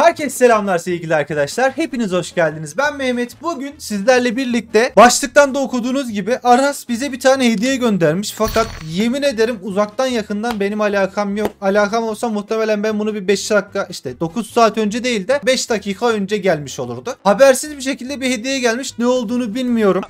Herkese selamlar sevgili arkadaşlar. Hepiniz hoş geldiniz. Ben Mehmet. Bugün sizlerle birlikte başlıktan da okuduğunuz gibi Aras bize bir tane hediye göndermiş. Fakat yemin ederim uzaktan yakından benim alakam yok. Alakam olsa muhtemelen ben bunu bir 5 dakika işte 9 saat önce değil de 5 dakika önce gelmiş olurdu. Habersiz bir şekilde bir hediye gelmiş. Ne olduğunu bilmiyorum.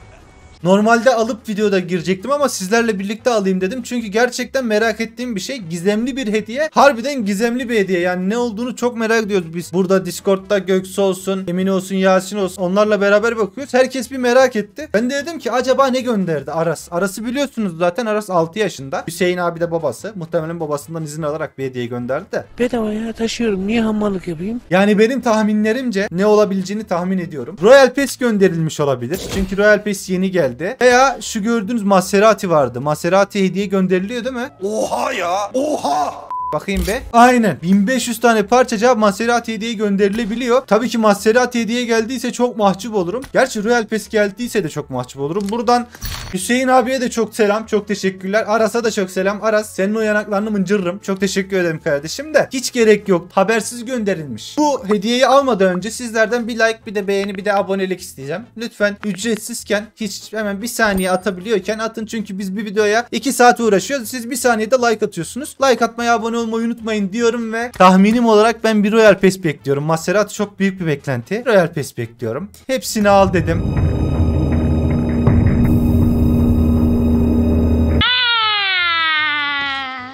Normalde alıp videoda girecektim ama sizlerle birlikte alayım dedim. Çünkü gerçekten merak ettiğim bir şey. Gizemli bir hediye. Harbiden gizemli bir hediye. Yani ne olduğunu çok merak ediyoruz biz. Burada Discord'da Göksu olsun, Emin olsun, Yasin olsun. Onlarla beraber bakıyoruz. Herkes bir merak etti. Ben de dedim ki acaba ne gönderdi Aras? Aras'ı biliyorsunuz zaten. Aras 6 yaşında. Hüseyin abi de babası. Muhtemelen babasından izin alarak bir hediye gönderdi de. Bedavaya taşıyorum. Niye hammallık yapayım? Yani benim tahminlerimce ne olabileceğini tahmin ediyorum. Royal Pass gönderilmiş olabilir. Çünkü Royal Pass yeni geldi. Veya şu gördüğünüz Maserati vardı. Maserati hediye gönderiliyor değil mi? Oha ya. Oha. Bakayım be. Aynen. 1500 tane parçaca Maserati hediye gönderilebiliyor. Tabii ki Maserati hediye geldiyse çok mahcup olurum. Gerçi Royal Pass geldiyse de çok mahcup olurum. Buradan Hüseyin abiye de çok selam. Çok teşekkürler. Aras'a da çok selam. Aras senin o yanaklarını mıncırırım. Çok teşekkür ederim kardeşim de. Hiç gerek yok. Habersiz gönderilmiş. Bu hediyeyi almadan önce sizlerden bir like bir de beğeni bir de abonelik isteyeceğim. Lütfen ücretsizken hiç hemen bir saniye atabiliyorken atın. Çünkü biz bir videoya 2 saat uğraşıyoruz. Siz bir saniyede like atıyorsunuz. Like atmayı abone olmayı unutmayın diyorum ve tahminim olarak ben bir Royal Pass bekliyorum. Maserati çok büyük bir beklenti. Royal Pass bekliyorum. Hepsini al dedim.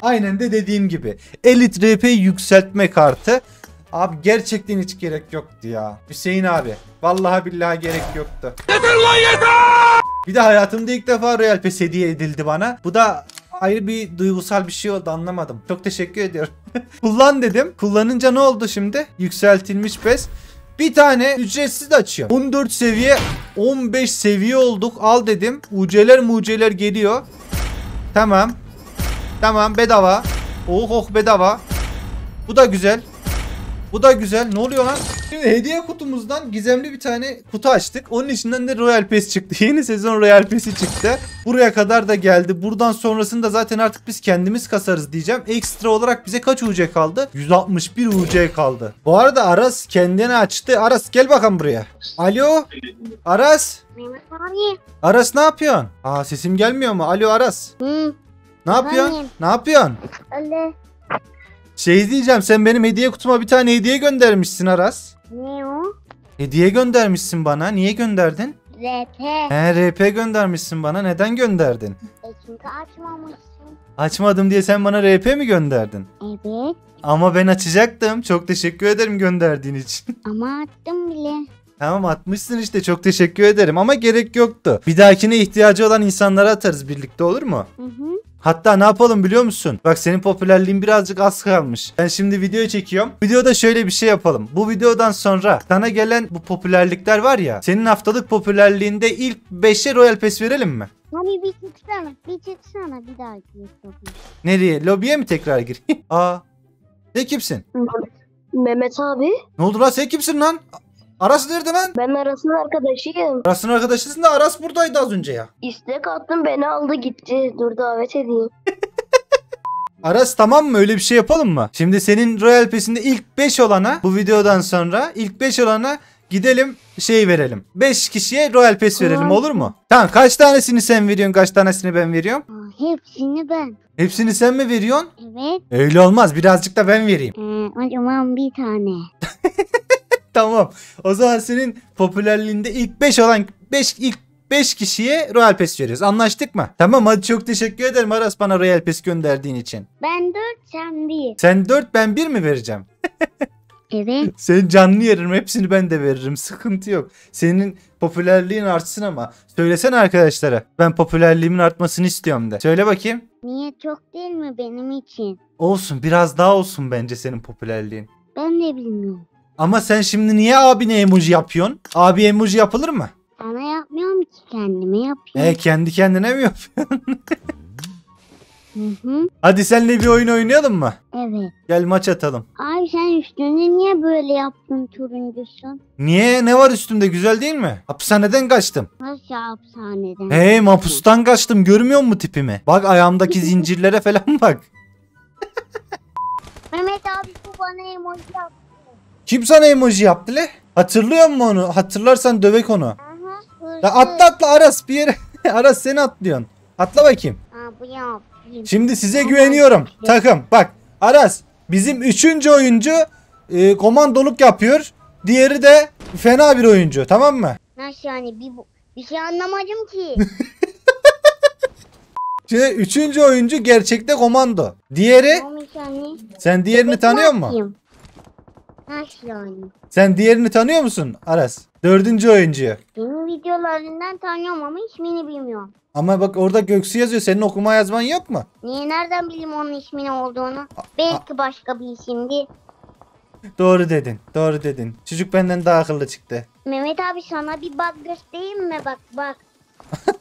Aynen de dediğim gibi. Elite RP yükseltme kartı. Abi gerçekten hiç gerek yoktu ya. Hüseyin abi. Vallahi billahi gerek yoktu. Bir de hayatımda ilk defa Royal Pass hediye edildi bana. Bu da ayrı bir duygusal bir şey oldu anlamadım. Çok teşekkür ediyorum. Kullan dedim. Kullanınca ne oldu şimdi? Yükseltilmiş PES. Bir tane ücretsiz açıyor. 14 seviye 15 seviye olduk. Al dedim. UC'ler muceler geliyor. Tamam. Tamam bedava. Oh oh bedava. Bu da güzel. Bu da güzel. Ne oluyor lan? Şimdi hediye kutumuzdan gizemli bir tane kutu açtık. Onun içinden de Royal Pass çıktı. Yeni sezon Royal Pass'i çıktı. Buraya kadar da geldi. Buradan sonrasında zaten artık biz kendimiz kasarız diyeceğim. Ekstra olarak bize kaç UC kaldı? 161 UC kaldı. Bu arada Aras kendini açtı. Aras gel bakalım buraya. Alo. Aras. Mehmet abi. Aras ne yapıyorsun? Aa sesim gelmiyor mu? Alo Aras. Hı. Ne yapıyorsun? Ne yapıyorsun? Öyle. Şey diyeceğim sen benim hediye kutuma bir tane hediye göndermişsin Aras. Ne o? Hediye göndermişsin bana. Niye gönderdin? RP. He RP göndermişsin bana. Neden gönderdin? E çünkü açmamışsın. Açmadım diye sen bana RP mi gönderdin? Evet. Ama ben açacaktım. Çok teşekkür ederim gönderdiğin için. Ama attım bile. tamam atmışsın işte. Çok teşekkür ederim ama gerek yoktu. Bir dahakine ihtiyacı olan insanlara atarız birlikte olur mu? Hı hı. Hatta ne yapalım biliyor musun? Bak senin popülerliğin birazcık az kalmış. Ben şimdi video çekiyorum. Videoda şöyle bir şey yapalım. Bu videodan sonra sana gelen bu popülerlikler var ya. Senin haftalık popülerliğinde ilk 5'e Royal Pass verelim mi? Abi bir çıksana. Bir çıksana bir daha yapalım. Nereye? Lobiye mi tekrar gireyim? Aa. Sen kimsin? Mehmet abi Ne oldu lan? Sen kimsin lan? Aras nerede lan? ben Aras'ın arkadaşıyım. Aras'ın arkadaşısın da Aras buradaydı az önce ya. İstek attım beni aldı gitti. Dur davet edeyim. Aras tamam mı? Öyle bir şey yapalım mı? Şimdi senin Royal Pass'inde ilk 5 olana bu videodan sonra ilk 5 olana gidelim şey verelim. 5 kişiye Royal Pass verelim Tamam. olur mu? Tamam kaç tanesini sen veriyorsun kaç tanesini ben veriyorum? Hepsini ben. Hepsini sen mi veriyorsun? Evet. Öyle olmaz birazcık da ben vereyim. Ee, o zaman bir tane. Tamam. O zaman senin popülerliğinde ilk 5 olan 5 ilk 5 kişiye Royal Pass veriyoruz. Anlaştık mı? Tamam hadi çok teşekkür ederim Aras bana Royal Pass gönderdiğin için. Ben dört sen bir. Sen 4 ben 1 mi vereceğim? Evet. Senin canlı yerim hepsini ben de veririm. Sıkıntı yok. Senin popülerliğin artsın ama. Söylesene arkadaşlara. Ben popülerliğimin artmasını istiyorum de. Söyle bakayım. Niye çok değil mi benim için? Olsun biraz daha olsun bence senin popülerliğin. Ben de bilmiyorum. Ama sen şimdi niye abine emoji yapıyorsun? Abi emoji yapılır mı? Sana yapmıyorum ki kendime E yapıyorum. kendi kendine mi yapıyorsun? Hı hı. Hadi seninle bir oyun oynayalım mı? Evet. Gel maç atalım. Abi sen üstünü niye böyle yaptın turuncusun? Niye? Ne var üstümde? Güzel değil mi? Hapishaneden kaçtım. Nasıl hapishaneden? Hey mapustan kaçtım. Görmüyor musun tipimi? Bak ayağımdaki zincirlere falan bak. Mehmet abi bu bana emoji yaptı. Kim sana emoji yaptı le? Hatırlıyor musun onu? Hatırlarsan dövek onu. Ya atla atla Aras bir yere. Aras seni atlıyorsun. Atla bakayım. Şimdi size güveniyorum. Takım bak Aras bizim üçüncü oyuncu e, komandoluk yapıyor. Diğeri de fena bir oyuncu tamam mı? Nasıl yani bir, bir şey anlamadım ki. Şimdi üçüncü oyuncu gerçekte komando. Diğeri sen diğerini tanıyor musun? Nasıl? Sen diğerini tanıyor musun Aras? Dördüncü oyuncuyu. Benim videolarından tanıyorum ama ismini bilmiyorum. Ama bak orada Göksu yazıyor. Senin okuma yazman yok mu? Niye nereden bileyim onun ismini olduğunu? Belki başka bir isimdi. Doğru dedin. Doğru dedin. Çocuk benden daha akıllı çıktı. Mehmet abi sana bir bak göstereyim mi? Bak bak.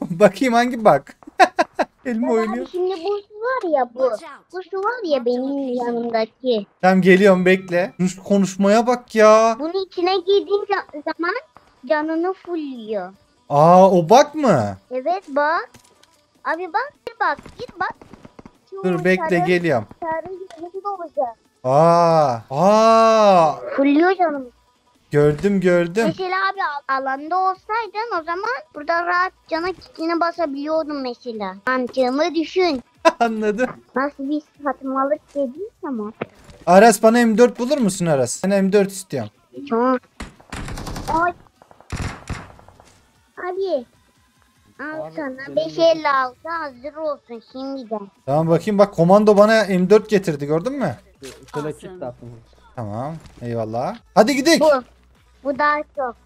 Bakayım hangi bak. Elma oynuyor. Abi şimdi bu su var ya bu. Bu su var ya benim yanımdaki. Tamam geliyorum bekle. Şu konuşmaya bak ya. Bunun içine girdiğin za- zaman canını fulluyor. Aa o bak mı? Evet bak. Abi bak gir bak gir bak. Şu Dur bekle sarı- geliyorum. Sarı yanı olacak. Aa, aa. Fulluyor canım. Gördüm gördüm. Mesela abi al- alanda olsaydın o zaman burada rahat cana kitini basabiliyordun mesela. Mantığımı düşün. Anladım. Nasıl bir satmalık dediysem o. Aras bana M4 bulur musun Aras? Ben M4 istiyorum. Tamam. Ay. Abi. Al sana 556 hazır olsun şimdiden. Tamam bakayım bak komando bana M4 getirdi gördün mü? Şöyle kit de attım. Tamam eyvallah. Hadi gidelim. Bu. Bu daha çok.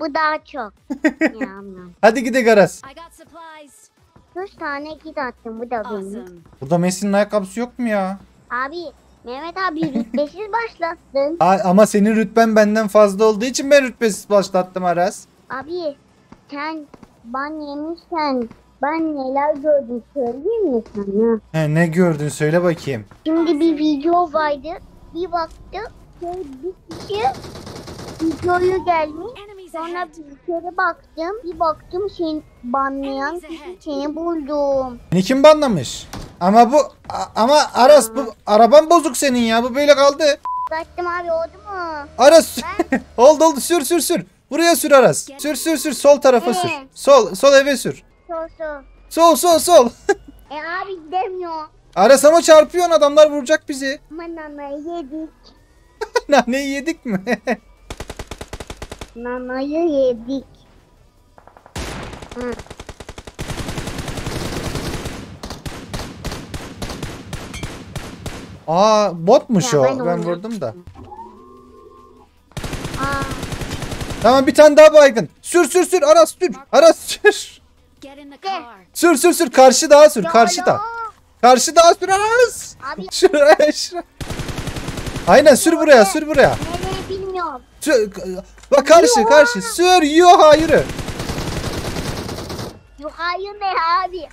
Bu daha çok. Hadi gidelim Aras. I got supplies. 3 tane git attım bu da benim. Awesome. Burada Messi'nin ayakkabısı yok mu ya? Abi Mehmet abi rütbesiz başlattın. Aa, ama senin rütben benden fazla olduğu için ben rütbesiz başlattım Aras. Abi sen ban yemişsen ben neler gördüm söyleyeyim mi sana? He, ne gördün söyle bakayım. Şimdi bir video vardı. Bir baktım şey, bir kişi videoyu gelmiş. Sonra kere baktım. Bir baktım seni banlayan seni buldum. Beni kim banlamış? Ama bu ama Aras bu araban bozuk senin ya. Bu böyle kaldı. Kaçtım abi oldu mu? Aras oldu oldu sür sür sür. Buraya sür Aras. Sür sür sür sol tarafa sür. Evet. Sol sol eve sür. Sol sol. Sol sol sol. E abi gidemiyor. Aras ama çarpıyorsun adamlar vuracak bizi. Aman nanayı yedik. Naneyi yedik mi? Nanayı yedik. Hı. Aa botmuş Ya o. ben Ben, vurdum da. Aa, Tamam bir tane daha baygın. Sür sür sür Aras sür. Aras sür. Get in the car. Sür sür sür karşı daha sür karşı da. yolo. Karşı daha sür Aras. Abi Şuraya şuraya. Aynen sür buraya sür buraya. nereye bilmiyorum. Sür, Bak karşı Yuha. karşı. Sür yuha yürü. Yuha yürü abi.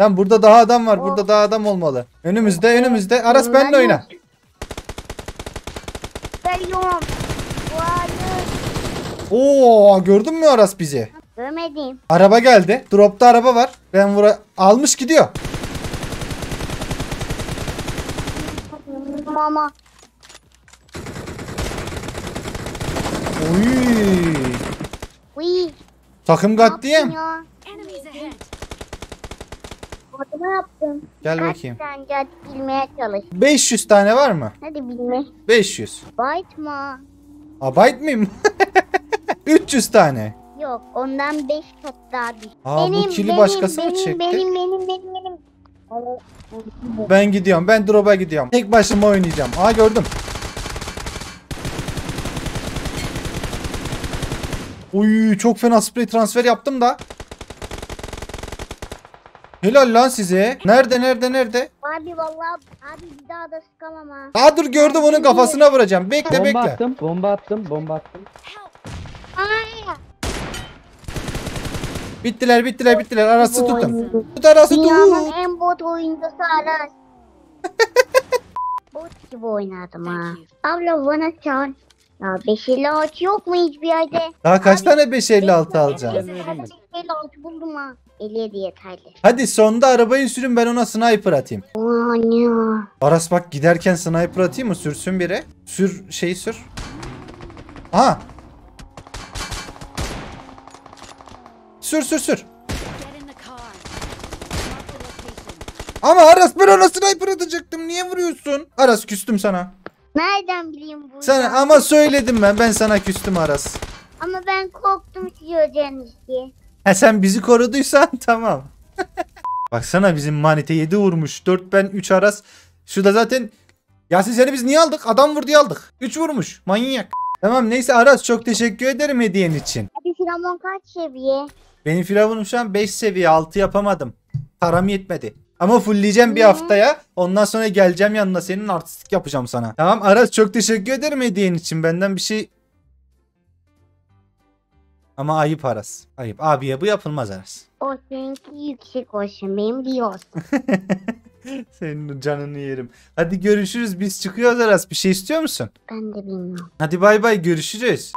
Lan burada daha adam var. Burada daha adam olmalı. Önümüzde önümüzde. Aras benle oyna. Oo gördün mü Aras bizi? Görmedim. Araba geldi. Dropta araba var. Ben vura almış gidiyor. Mama. Oy. Uy. Takım katliyem. Adıma yaptım. Gel Kaç bakayım. tane bilmeye çalış. 500 tane var mı? Hadi bilme. 500. Baytma. Abayt mıyım? 300 tane. Yok ondan 5 kat daha düşük. Aa, bu kili başkası mı çekti? Benim benim benim benim. Ben gidiyorum. Ben drop'a gidiyorum. Tek başıma oynayacağım. Aa gördüm. Uy çok fena spray transfer yaptım da. Helal lan size. Nerede nerede nerede? Abi vallahi abi bir daha da sıkamam ha. Aa dur gördüm onun kafasına vuracağım. Bekle Bomba bekle. attım, bomba attım, bomba attım. Ay. Bittiler bittiler bittiler. Arası tutun. Tut arası tut. Bot oyuncusu Aras. bot gibi oynadım ha. Abla bana çağır. Ya 5 ağaç yok mu hiçbir yerde? Daha kaç Abi, tane 556 bekle, alacağım? Ben vereyim mi? 56 buldum ha. 57 yeterli. Hadi sonda arabayı sürün ben ona sniper atayım. Anne. Aras bak giderken sniper atayım mı? Sürsün biri. Sür şeyi sür. Aha. Sür sür sür. Get in the car. Mark the location. Ama Aras ben ona sniper atacaktım. Niye vuruyorsun? Aras küstüm sana. Nereden bileyim bunu? Sana ama söyledim ben. Ben sana küstüm Aras. Ama ben korktum siz öleceğiniz diye. Ha sen bizi koruduysan tamam. Baksana bizim manite 7 vurmuş. 4 ben 3 Aras. Şurada zaten Yasin seni biz niye aldık? Adam vur diye aldık. 3 vurmuş. Manyak. Tamam neyse Aras çok teşekkür ederim hediyen için. Hadi Firavun kaç seviye? Benim firavunum şu an 5 seviye 6 yapamadım. Param yetmedi. Ama fullleyeceğim bir haftaya. Ondan sonra geleceğim yanına senin artistik yapacağım sana. Tamam Aras çok teşekkür ederim hediyen için. Benden bir şey... Ama ayıp Aras. Ayıp. Abiye bu yapılmaz Aras. O seninki yüksek olsun benim biliyorsun. Senin canını yerim. Hadi görüşürüz. Biz çıkıyoruz Aras. Bir şey istiyor musun? Ben de bilmiyorum. Hadi bay bay görüşürüz.